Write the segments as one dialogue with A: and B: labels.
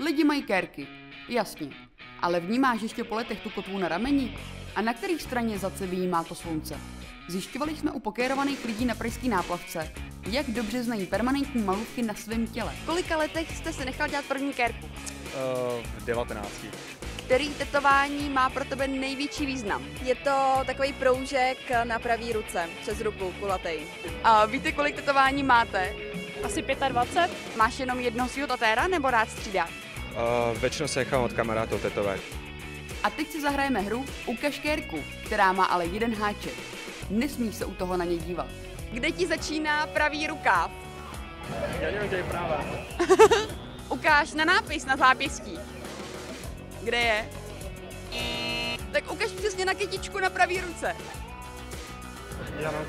A: Lidi mají kérky, jasně. Ale vnímáš ještě po letech tu kotvu na rameni? A na které straně zadce vyjímá to slunce? Zjišťovali jsme u pokérovaných lidí na pražský náplavce, jak dobře znají permanentní malůvky na svém těle.
B: Kolika letech jste se nechal dělat první kérku?
C: Uh, v 19.
B: Který tetování má pro tebe největší význam?
D: Je to takový proužek na pravý ruce, přes ruku, kulatej.
B: A víte, kolik tetování máte?
E: Asi 25.
B: Máš jenom jednoho svého tatéra nebo rád střídáš?
C: Uh, většinou se nechám od kamarádů tetovat.
A: A teď si zahrajeme hru Ukaž kérku, která má ale jeden háček. Nesmíš se u toho na něj dívat.
B: Kde ti začíná pravý rukáv?
E: Já nevím, kde je práva.
B: Ukáž na nápis na zápěstí. Kde je? Tak ukaž přesně na kytičku na pravý ruce.
E: Já mám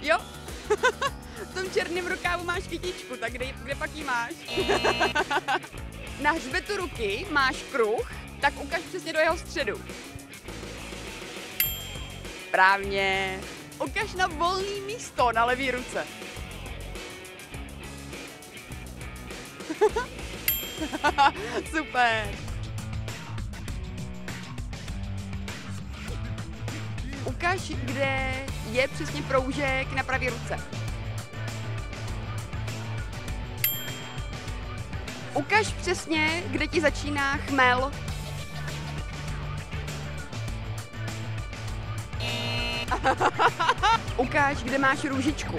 B: Jo? v tom černém rukávu máš kytičku, tak kde, kde pak ji máš? na hřbetu ruky máš kruh, tak ukaž přesně do jeho středu. Správně. Ukaž na volný místo na levé ruce. Super. Ukaž, kde je přesně proužek na pravé ruce. Ukaž přesně, kde ti začíná chmel. Ukáž, kde máš růžičku.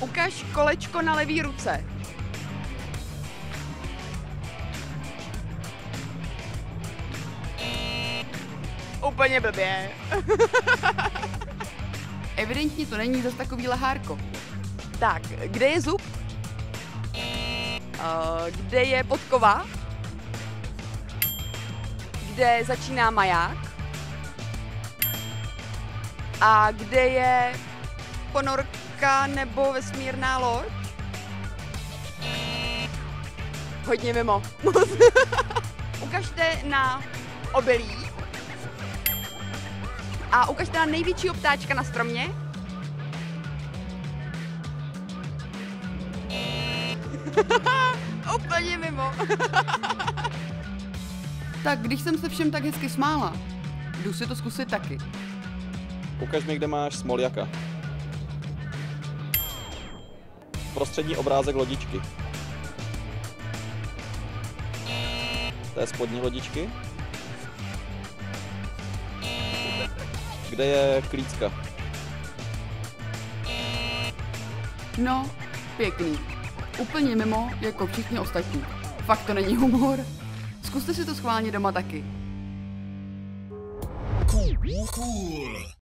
B: Ukaž kolečko na levý ruce. Úplně blbě.
A: Evidentně to není zas takový lehárko.
B: Tak, kde je zub? Uh, kde je podkova? Kde začíná maják? A kde je ponorka nebo vesmírná loď? Hodně mimo. Ukažte na obilí. A ukažte na největší ptáčka na stromě. Úplně mimo.
A: Tak když jsem se všem tak hezky smála, jdu si to zkusit taky.
F: Ukaž mi, kde máš smoljaka. Prostřední obrázek lodičky. Té spodní lodičky. Kde je klícka?
A: No, pěkný. Úplně mimo, jako všichni ostatní. Fakt to není humor. Zkuste si to schválně doma taky.
G: Cool. cool.